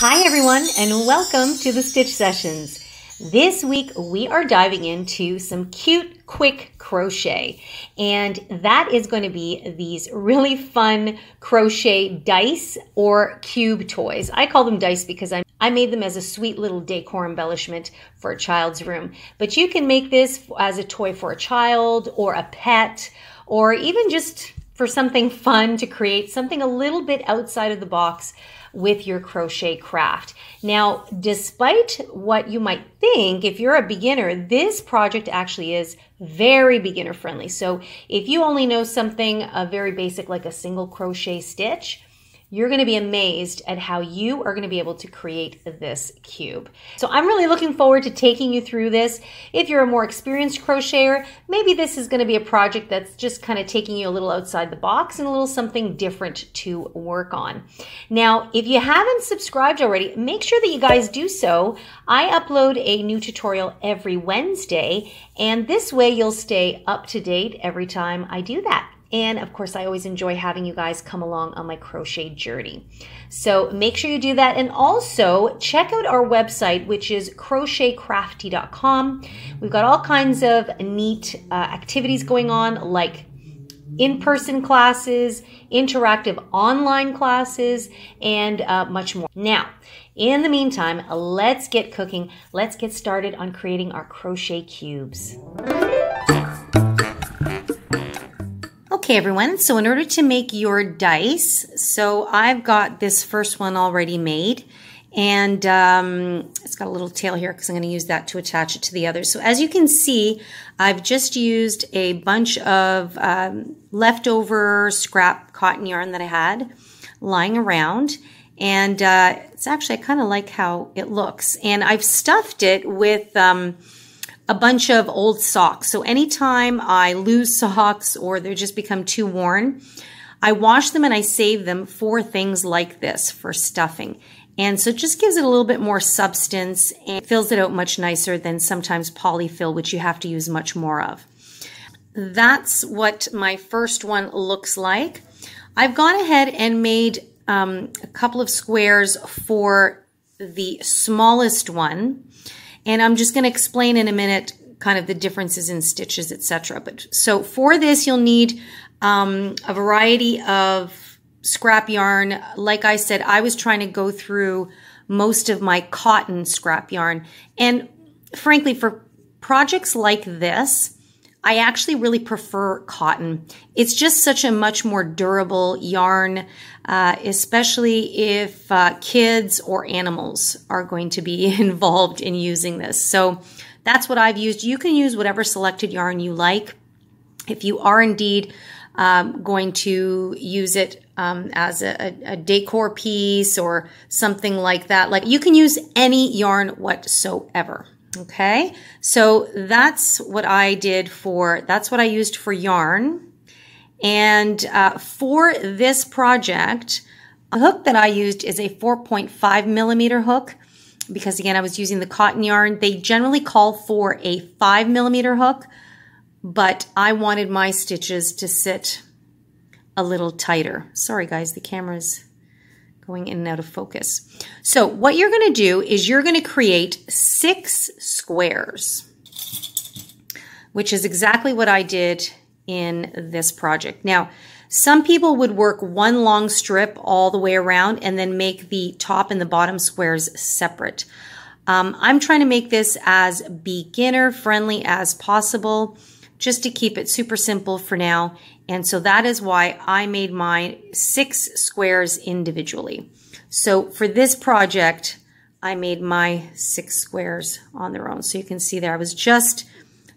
Hi, everyone, and welcome to the Stitch Sessions. This week, we are diving into some cute, quick crochet, and that is going to be these really fun crochet dice or cube toys. I call them dice because I, I made them as a sweet little decor embellishment for a child's room. But you can make this as a toy for a child or a pet or even just for something fun to create something a little bit outside of the box with your crochet craft. Now, despite what you might think, if you're a beginner, this project actually is very beginner friendly. So if you only know something uh, very basic like a single crochet stitch, you're going to be amazed at how you are going to be able to create this cube. So I'm really looking forward to taking you through this. If you're a more experienced crocheter, maybe this is going to be a project that's just kind of taking you a little outside the box and a little something different to work on. Now, if you haven't subscribed already, make sure that you guys do so. I upload a new tutorial every Wednesday, and this way you'll stay up to date every time I do that. And of course, I always enjoy having you guys come along on my crochet journey. So make sure you do that. And also check out our website, which is crochetcrafty.com. We've got all kinds of neat uh, activities going on, like in person classes, interactive online classes, and uh, much more. Now, in the meantime, let's get cooking. Let's get started on creating our crochet cubes. Okay, everyone. So in order to make your dice, so I've got this first one already made. And um, it's got a little tail here because I'm going to use that to attach it to the other. So as you can see, I've just used a bunch of um, leftover scrap cotton yarn that I had lying around. And uh, it's actually, I kind of like how it looks. And I've stuffed it with... Um, a bunch of old socks. So anytime I lose socks or they just become too worn, I wash them and I save them for things like this for stuffing. And so it just gives it a little bit more substance and fills it out much nicer than sometimes polyfill, which you have to use much more of. That's what my first one looks like. I've gone ahead and made um, a couple of squares for the smallest one. And I'm just going to explain in a minute kind of the differences in stitches, etc. But so for this, you'll need um, a variety of scrap yarn. Like I said, I was trying to go through most of my cotton scrap yarn. And frankly, for projects like this, I actually really prefer cotton. It's just such a much more durable yarn, uh, especially if uh, kids or animals are going to be involved in using this. So that's what I've used. You can use whatever selected yarn you like. If you are indeed um, going to use it um, as a, a, decor piece or something like that, like you can use any yarn whatsoever. Okay, so that's what I did for, that's what I used for yarn. And uh, for this project, a hook that I used is a 4.5 millimeter hook because again, I was using the cotton yarn. They generally call for a five millimeter hook, but I wanted my stitches to sit a little tighter. Sorry guys, the camera's going in and out of focus. So what you're going to do is you're going to create six squares, which is exactly what I did in this project. Now, some people would work one long strip all the way around and then make the top and the bottom squares separate. Um, I'm trying to make this as beginner friendly as possible just to keep it super simple for now. And so that is why I made my six squares individually. So for this project, I made my six squares on their own. So you can see there, I was just,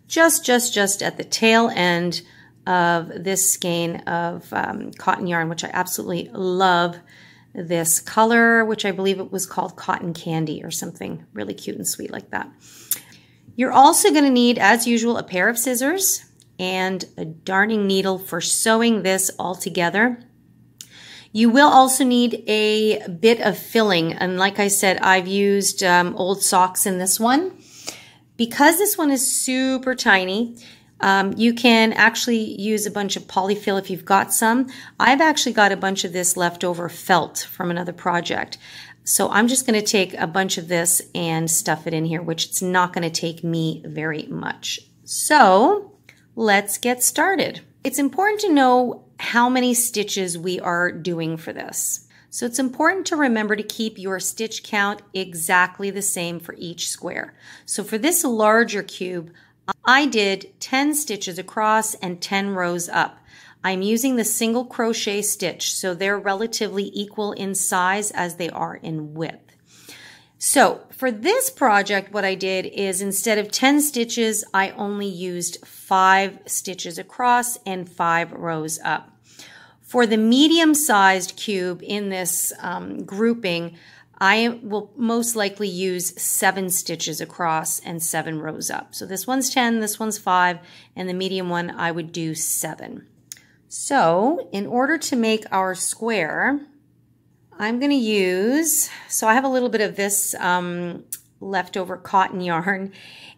just, just, just at the tail end of this skein of um, cotton yarn, which I absolutely love this color, which I believe it was called cotton candy or something really cute and sweet like that. You're also going to need, as usual, a pair of scissors and a darning needle for sewing this all together. You will also need a bit of filling. And like I said, I've used um, old socks in this one. Because this one is super tiny, Um, you can actually use a bunch of polyfill if you've got some. I've actually got a bunch of this leftover felt from another project. So I'm just going to take a bunch of this and stuff it in here, which it's not going to take me very much. So let's get started. It's important to know how many stitches we are doing for this. So it's important to remember to keep your stitch count exactly the same for each square. So for this larger cube, I did 10 stitches across and 10 rows up. I'm using the single crochet stitch, so they're relatively equal in size as they are in width. So for this project, what I did is instead of 10 stitches, I only used five stitches across and five rows up. For the medium-sized cube in this um, grouping, I will most likely use seven stitches across and seven rows up. So this one's 10, this one's five, and the medium one I would do seven. So in order to make our square, I'm going to use, so I have a little bit of this um, leftover cotton yarn,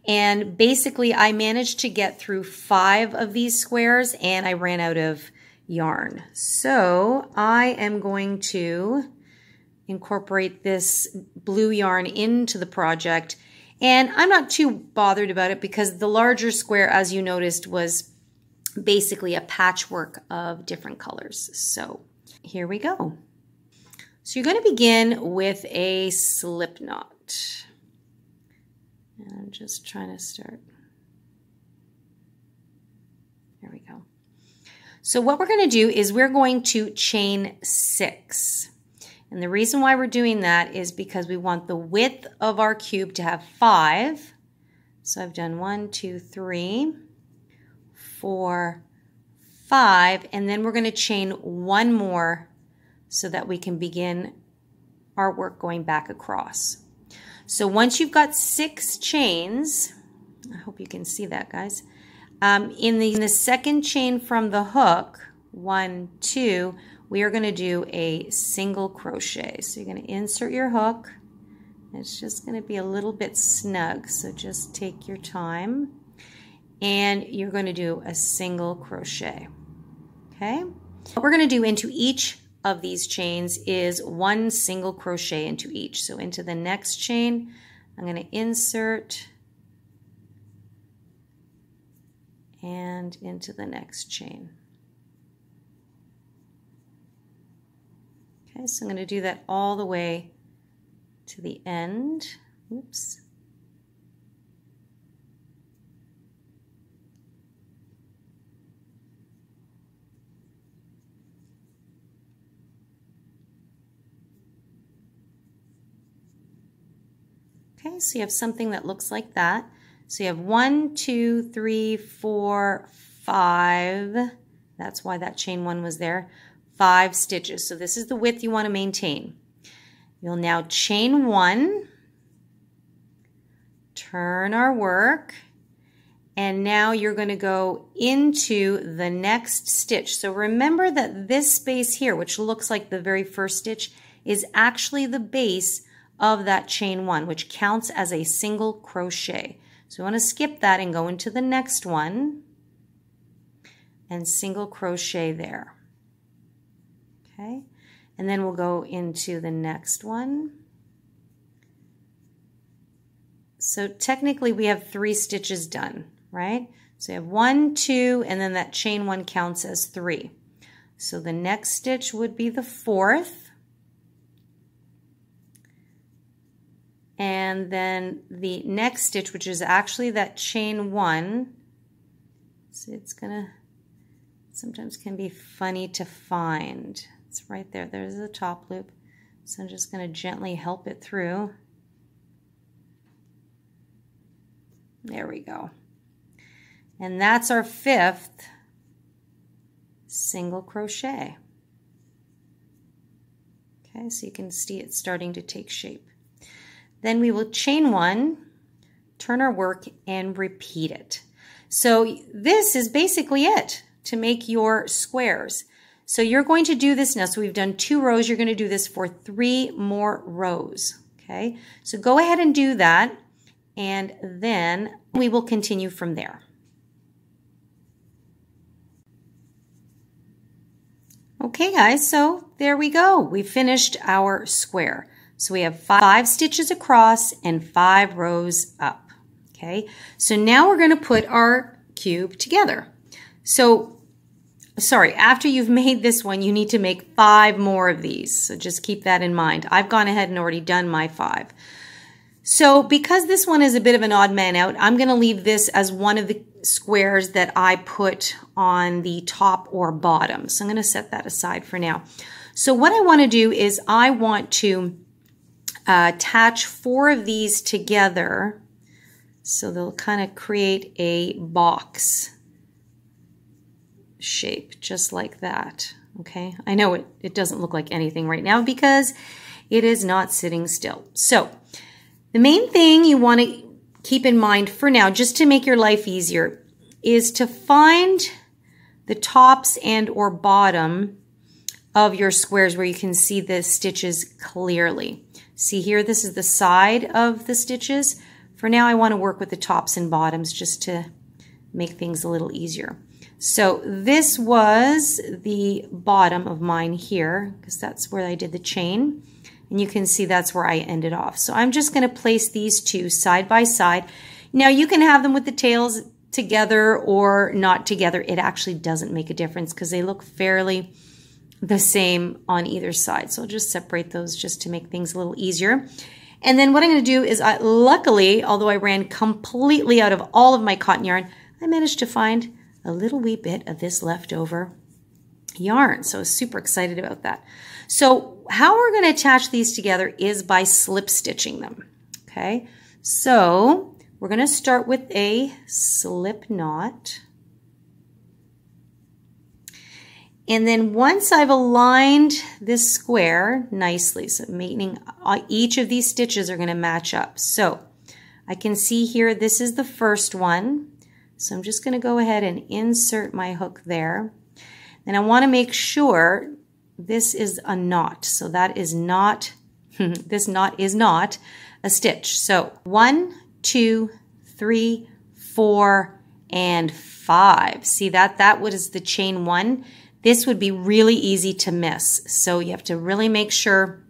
and basically I managed to get through five of these squares and I ran out of yarn. So I am going to incorporate this blue yarn into the project. And I'm not too bothered about it because the larger square, as you noticed, was basically a patchwork of different colors. So here we go. So you're going to begin with a slip knot. And I'm just trying to start. There we go. So what we're going to do is we're going to chain six. And the reason why we're doing that is because we want the width of our cube to have five. So I've done one, two, three, four, five, and then we're going to chain one more so that we can begin our work going back across. So once you've got six chains, I hope you can see that, guys. Um, in, the, in the second chain from the hook, one, two, we are going to do a single crochet. So you're going to insert your hook. It's just going to be a little bit snug, so just take your time. And you're going to do a single crochet. Okay? What we're going to do into each of these chains is one single crochet into each. So into the next chain, I'm going to insert and into the next chain. Okay, so I'm going to do that all the way to the end. Oops. Okay, so you have something that looks like that. So you have one, two, three, four, five. That's why that chain one was there five stitches. So this is the width you want to maintain. You'll now chain one, turn our work, and now you're going to go into the next stitch. So remember that this space here, which looks like the very first stitch, is actually the base of that chain one, which counts as a single crochet. So you want to skip that and go into the next one and single crochet there. Okay, and then we'll go into the next one. So technically we have three stitches done, right? So you have one, two, and then that chain one counts as three. So the next stitch would be the fourth. And then the next stitch, which is actually that chain one, so it's gonna, sometimes can be funny to find. It's right there. There's the top loop. So I'm just to gently help it through. There we go. And that's our fifth single crochet. Okay, so you can see it's starting to take shape. Then we will chain one, turn our work, and repeat it. So this is basically it to make your squares. So you're going to do this now. So we've done two rows. You're going to do this for three more rows. Okay. So go ahead and do that. And then we will continue from there. Okay guys, so there we go. We finished our square. So we have five stitches across and five rows up. Okay, so now we're going to put our cube together. So, sorry, after you've made this one, you need to make five more of these. So just keep that in mind. I've gone ahead and already done my five. So because this one is a bit of an odd man out, I'm going to leave this as one of the squares that I put on the top or bottom. So I'm going to set that aside for now. So what I want to do is I want to uh, attach four of these together so they'll kind of create a box shape just like that. Okay, I know it, it doesn't look like anything right now because it is not sitting still. So the main thing you want to keep in mind for now, just to make your life easier, is to find the tops and or bottom of your squares where you can see the stitches clearly. See here, this is the side of the stitches. For now, I want to work with the tops and bottoms just to make things a little easier. So this was the bottom of mine here because that's where I did the chain. And you can see that's where I ended off. So I'm just going to place these two side by side. Now you can have them with the tails together or not together. It actually doesn't make a difference because they look fairly the same on either side. So I'll just separate those just to make things a little easier. And then what I'm going to do is, I, luckily, although I ran completely out of all of my cotton yarn, I managed to find a little wee bit of this leftover yarn. So I was super excited about that. So how we're going to attach these together is by slip stitching them. Okay, so we're going to start with a slip knot. And then once I've aligned this square nicely, so meaning uh, each of these stitches are going to match up. So I can see here this is the first one. So I'm just going to go ahead and insert my hook there. And I want to make sure this is a knot. So that is not, this knot is not a stitch. So one, two, three, four, and five. See that? That was the chain one. This would be really easy to miss. So you have to really make sure,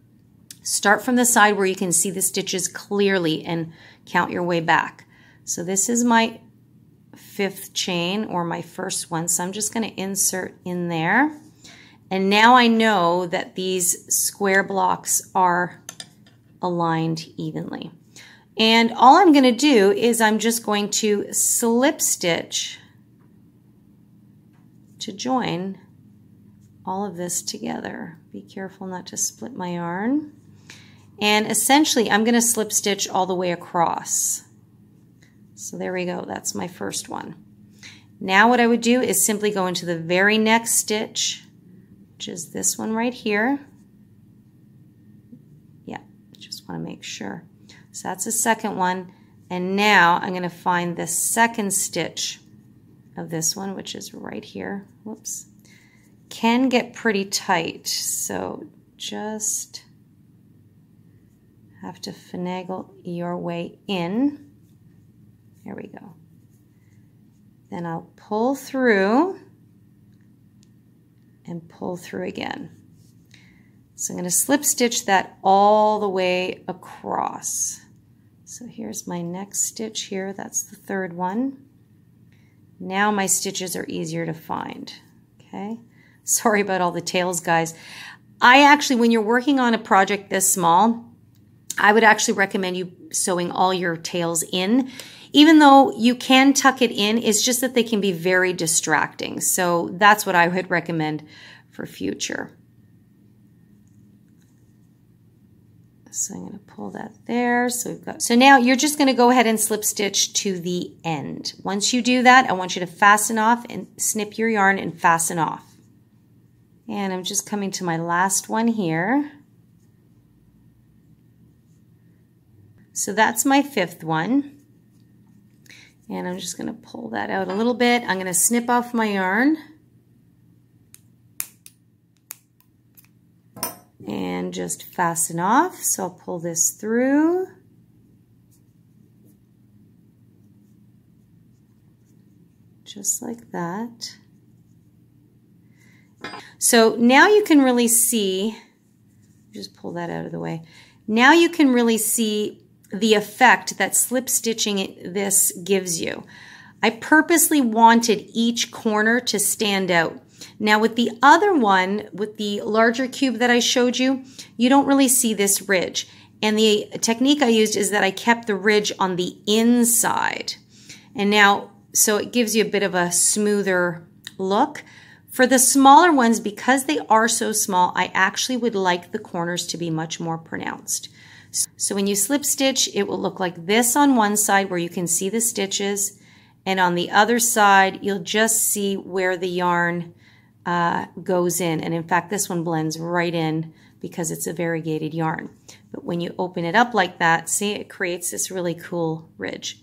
start from the side where you can see the stitches clearly and count your way back. So this is my fifth chain or my first one. So I'm just going to insert in there. And now I know that these square blocks are aligned evenly. And all I'm going to do is I'm just going to slip stitch to join all of this together. Be careful not to split my yarn. And essentially, I'm going to slip stitch all the way across. So there we go. That's my first one. Now what I would do is simply go into the very next stitch, which is this one right here. Yeah, just want to make sure. So that's the second one. And now I'm going to find the second stitch of this one, which is right here. Whoops can get pretty tight, so just have to finagle your way in. There we go. Then I'll pull through and pull through again. So I'm going to slip stitch that all the way across. So here's my next stitch here. That's the third one. Now my stitches are easier to find. Okay. Sorry about all the tails, guys. I actually, when you're working on a project this small, I would actually recommend you sewing all your tails in. Even though you can tuck it in, it's just that they can be very distracting. So that's what I would recommend for future. So I'm going to pull that there. So we've got, so now you're just going to go ahead and slip stitch to the end. Once you do that, I want you to fasten off and snip your yarn and fasten off. And I'm just coming to my last one here. So that's my fifth one. And I'm just going to pull that out a little bit. I'm going to snip off my yarn. And just fasten off. So I'll pull this through. Just like that. So now you can really see, just pull that out of the way. Now you can really see the effect that slip stitching this gives you. I purposely wanted each corner to stand out. Now with the other one, with the larger cube that I showed you, you don't really see this ridge. And the technique I used is that I kept the ridge on the inside. And now, so it gives you a bit of a smoother look. For the smaller ones, because they are so small, I actually would like the corners to be much more pronounced. So when you slip stitch, it will look like this on one side where you can see the stitches. And on the other side, you'll just see where the yarn uh, goes in. And in fact, this one blends right in because it's a variegated yarn. But when you open it up like that, see, it creates this really cool ridge.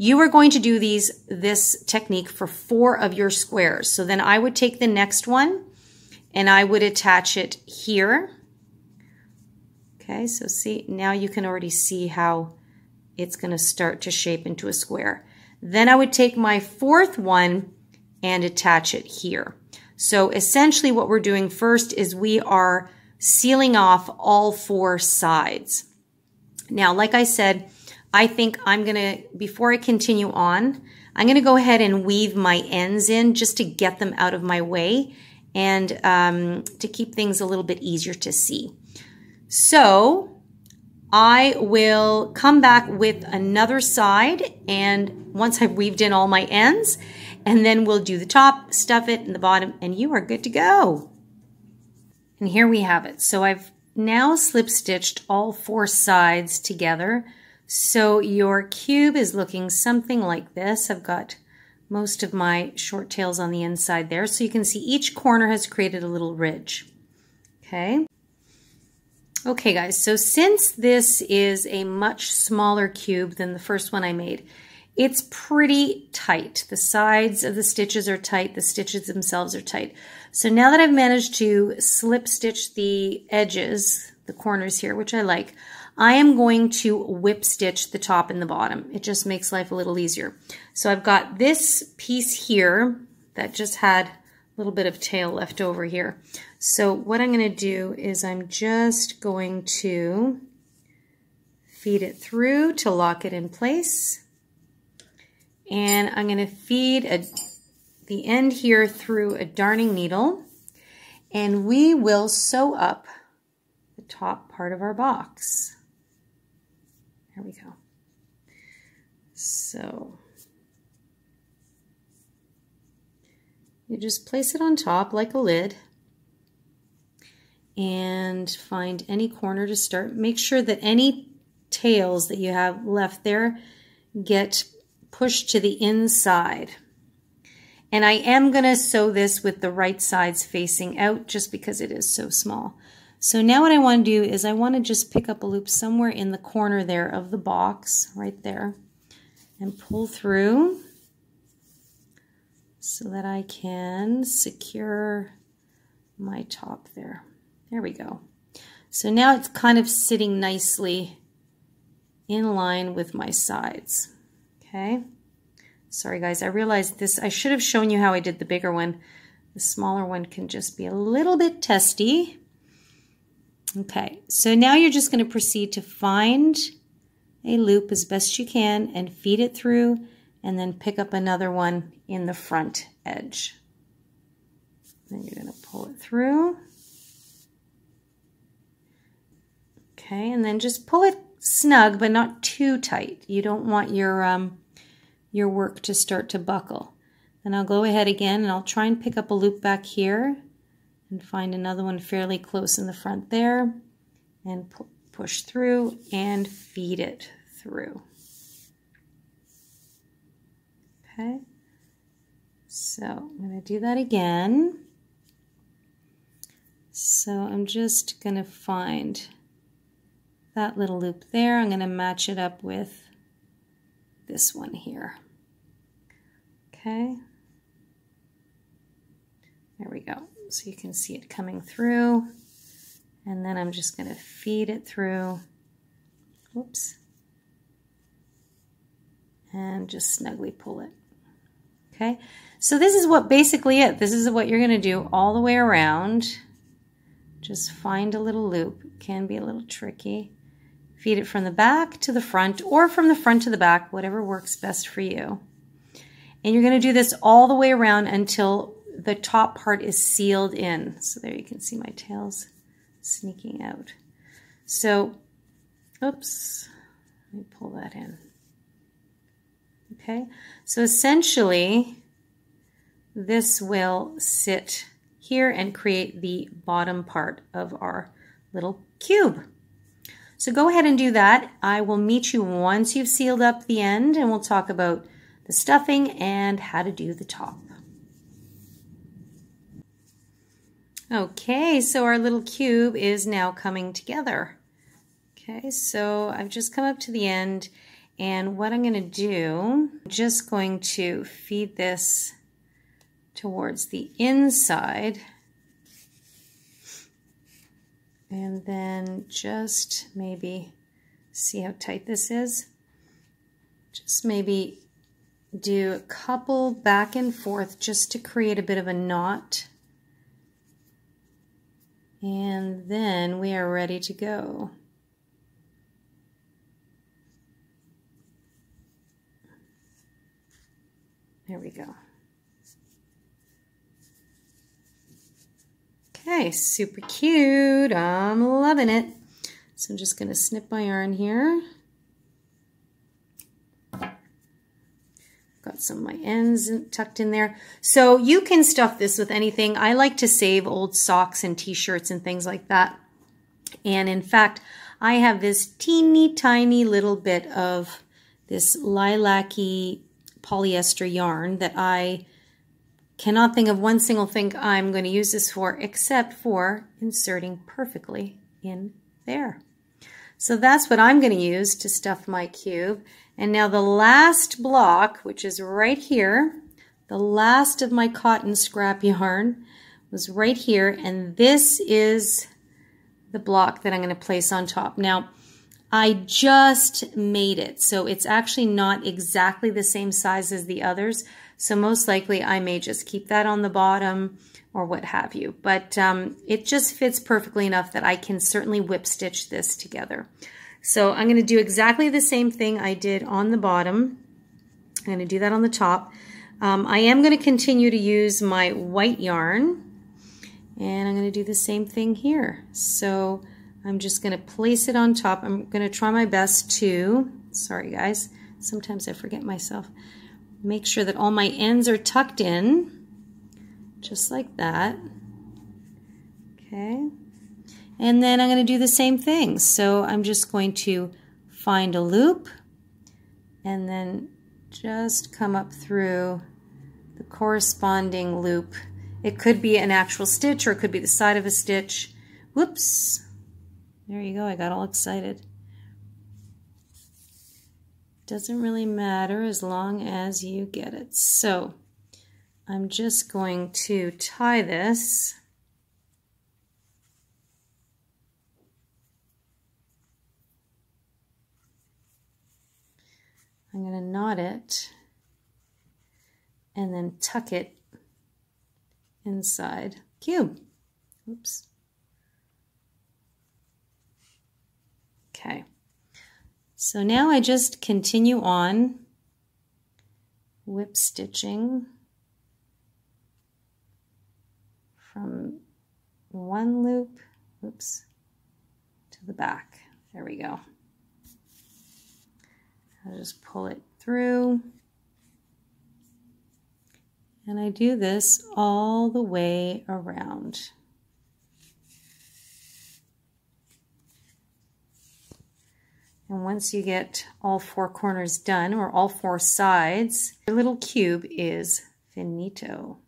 You are going to do these this technique for four of your squares. So then I would take the next one and I would attach it here. Okay, so see, now you can already see how it's going to start to shape into a square. Then I would take my fourth one and attach it here. So essentially what we're doing first is we are sealing off all four sides. Now, like I said, I think I'm going to, before I continue on, I'm going to go ahead and weave my ends in just to get them out of my way and um, to keep things a little bit easier to see. So I will come back with another side and once I've weaved in all my ends and then we'll do the top, stuff it in the bottom and you are good to go. And here we have it. So I've now slip stitched all four sides together. So your cube is looking something like this. I've got most of my short tails on the inside there. So you can see each corner has created a little ridge. Okay. Okay guys, so since this is a much smaller cube than the first one I made, it's pretty tight. The sides of the stitches are tight, the stitches themselves are tight. So now that I've managed to slip stitch the edges, the corners here, which I like, I am going to whip stitch the top and the bottom. It just makes life a little easier. So I've got this piece here that just had a little bit of tail left over here. So what I'm going to do is I'm just going to feed it through to lock it in place. And I'm going to feed a, the end here through a darning needle. And we will sew up the top part of our box. There we go. So You just place it on top like a lid and find any corner to start. Make sure that any tails that you have left there get pushed to the inside. And I am going to sew this with the right sides facing out just because it is so small. So now what I want to do is I want to just pick up a loop somewhere in the corner there of the box, right there, and pull through so that I can secure my top there. There we go. So now it's kind of sitting nicely in line with my sides. Okay. Sorry guys, I realized this, I should have shown you how I did the bigger one. The smaller one can just be a little bit testy. Okay, so now you're just going to proceed to find a loop as best you can and feed it through and then pick up another one in the front edge. Then you're going to pull it through. Okay, and then just pull it snug, but not too tight. You don't want your, um, your work to start to buckle. Then I'll go ahead again and I'll try and pick up a loop back here and find another one fairly close in the front there and pu push through and feed it through. Okay. So I'm going to do that again. So I'm just going to find that little loop there. I'm going to match it up with this one here. Okay. There we go. So you can see it coming through. And then I'm just going to feed it through. Whoops. And just snugly pull it. Okay, so this is what basically it. This is what you're going to do all the way around. Just find a little loop. It can be a little tricky. Feed it from the back to the front or from the front to the back, whatever works best for you. And you're going to do this all the way around until the top part is sealed in. So there you can see my tails sneaking out. So, oops, let me pull that in. Okay, so essentially this will sit here and create the bottom part of our little cube. So go ahead and do that. I will meet you once you've sealed up the end and we'll talk about the stuffing and how to do the top. Okay, so our little cube is now coming together. Okay, so I've just come up to the end and what I'm going to do, I'm just going to feed this towards the inside. And then just maybe see how tight this is. Just maybe do a couple back and forth just to create a bit of a knot. And then we are ready to go. There we go. Okay, super cute. I'm loving it. So I'm just going to snip my yarn here. Some of my ends tucked in there. So you can stuff this with anything. I like to save old socks and t-shirts and things like that. And in fact, I have this teeny tiny little bit of this lilac-y polyester yarn that I Cannot think of one single thing I'm going to use this for except for inserting perfectly in there. So that's what I'm going to use to stuff my cube. And now the last block, which is right here, the last of my cotton scrap yarn was right here. And this is the block that I'm going to place on top. Now, I just made it, so it's actually not exactly the same size as the others. So most likely I may just keep that on the bottom or what have you. But um, it just fits perfectly enough that I can certainly whip stitch this together. So I'm going to do exactly the same thing I did on the bottom. I'm going to do that on the top. Um, I am going to continue to use my white yarn and I'm going to do the same thing here. So I'm just going to place it on top. I'm going to try my best to, sorry guys, sometimes I forget myself. Make sure that all my ends are tucked in, just like that. Okay. And then I'm going to do the same thing. So I'm just going to find a loop and then just come up through the corresponding loop. It could be an actual stitch or it could be the side of a stitch. Whoops. There you go. I got all excited. Doesn't really matter as long as you get it. So I'm just going to tie this. I'm going to knot it and then tuck it inside cube. Oops. Okay. So now I just continue on whip stitching from one loop, oops, to the back. There we go. I just pull it through. And I do this all the way around. And once you get all four corners done, or all four sides, your little cube is finito.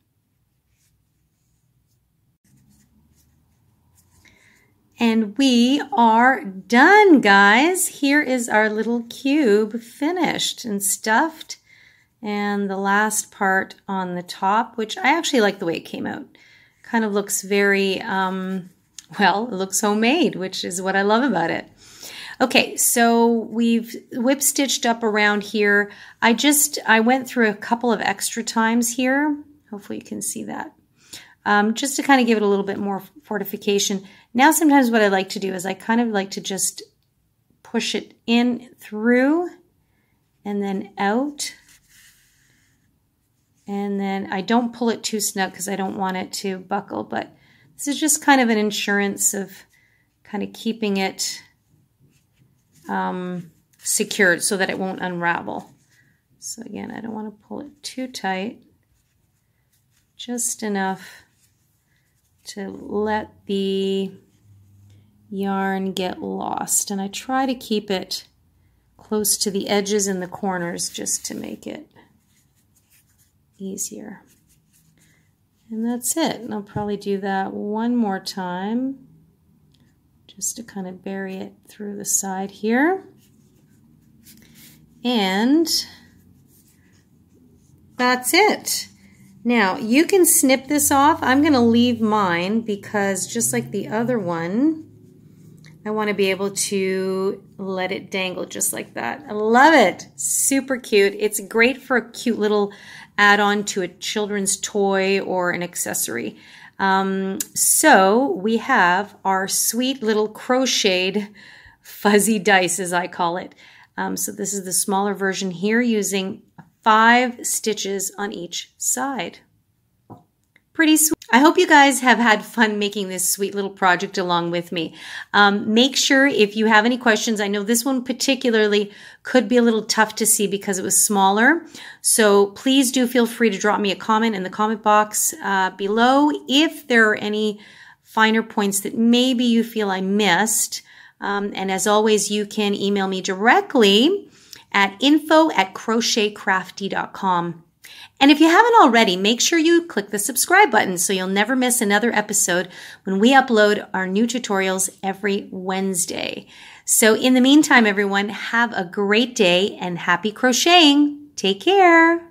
And we are done, guys. Here is our little cube finished and stuffed. And the last part on the top, which I actually like the way it came out. Kind of looks very, um, well, it looks homemade, which is what I love about it. Okay, so we've whip stitched up around here. I just, I went through a couple of extra times here. Hopefully you can see that. Um, just to kind of give it a little bit more fortification. Now sometimes what I like to do is I kind of like to just push it in through and then out. And then I don't pull it too snug because I don't want it to buckle, but this is just kind of an insurance of kind of keeping it um, secured so that it won't unravel. So again, I don't want to pull it too tight, just enough to let the yarn get lost. And I try to keep it close to the edges and the corners just to make it easier. And that's it. And I'll probably do that one more time just to kind of bury it through the side here. And that's it. Now, you can snip this off. I'm going to leave mine because just like the other one, I want to be able to let it dangle just like that. I love it. Super cute. It's great for a cute little add-on to a children's toy or an accessory. Um, so we have our sweet little crocheted fuzzy dice, as I call it. Um, so this is the smaller version here using five stitches on each side. Pretty sweet. I hope you guys have had fun making this sweet little project along with me. Um, make sure if you have any questions, I know this one particularly could be a little tough to see because it was smaller. So please do feel free to drop me a comment in the comment box uh, below if there are any finer points that maybe you feel I missed. Um, and as always, you can email me directly at info at crochetcrafty.com. And if you haven't already, make sure you click the subscribe button so you'll never miss another episode when we upload our new tutorials every Wednesday. So in the meantime, everyone, have a great day and happy crocheting. Take care.